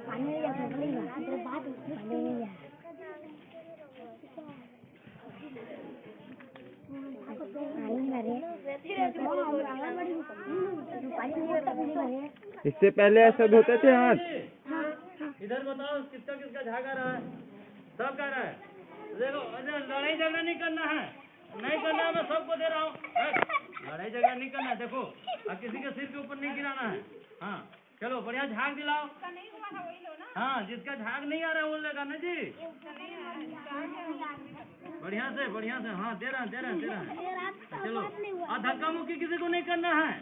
पानी नहीं जाता पानी बात पानी नहीं जाता इससे पहले ऐसा धोते थे हाथ इधर बताओ किसका किसका झाग आ रहा है? सब कह रहा है। देखो लड़ाई झगड़ा नहीं करना है। नहीं करना है मैं सबको दे रहा हूँ। लड़ाई झगड़ा नहीं करना है। देखो और किसी के सिर के ऊपर नहीं गिराना है। हाँ चलो बढ़िया झाग दिलाओ। हाँ जिसका झाग नहीं आ रहा है वो लेगा ना जी। बढ़िया से बढ़िया से। हाँ दे रहे हैं दे रहे हैं दे रहे हैं। चलो और धक्का मुक्की किसी को नहीं करना है।